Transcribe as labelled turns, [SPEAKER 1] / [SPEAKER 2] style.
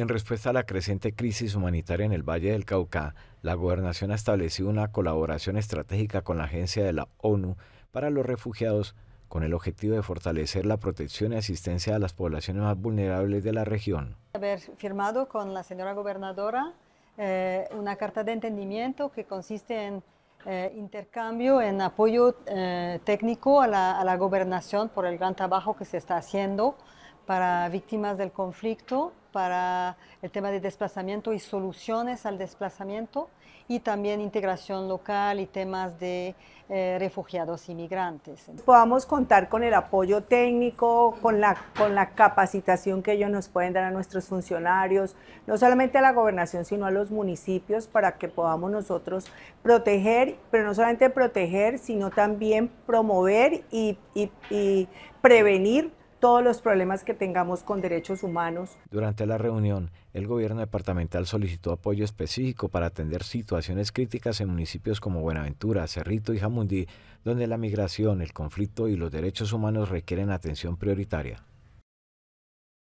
[SPEAKER 1] En respuesta a la creciente crisis humanitaria en el Valle del Cauca, la gobernación ha establecido una colaboración estratégica con la Agencia de la ONU para los Refugiados con el objetivo de fortalecer la protección y asistencia a las poblaciones más vulnerables de la región.
[SPEAKER 2] Haber firmado con la señora gobernadora eh, una carta de entendimiento que consiste en eh, intercambio, en apoyo eh, técnico a la, a la gobernación por el gran trabajo que se está haciendo para víctimas del conflicto, para el tema de desplazamiento y soluciones al desplazamiento y también integración local y temas de eh, refugiados y migrantes.
[SPEAKER 3] Podamos contar con el apoyo técnico, con la, con la capacitación que ellos nos pueden dar a nuestros funcionarios, no solamente a la gobernación, sino a los municipios, para que podamos nosotros proteger, pero no solamente proteger, sino también promover y, y, y prevenir todos los problemas que tengamos con derechos humanos.
[SPEAKER 1] Durante la reunión, el gobierno departamental solicitó apoyo específico para atender situaciones críticas en municipios como Buenaventura, Cerrito y Jamundí, donde la migración, el conflicto y los derechos humanos requieren atención prioritaria.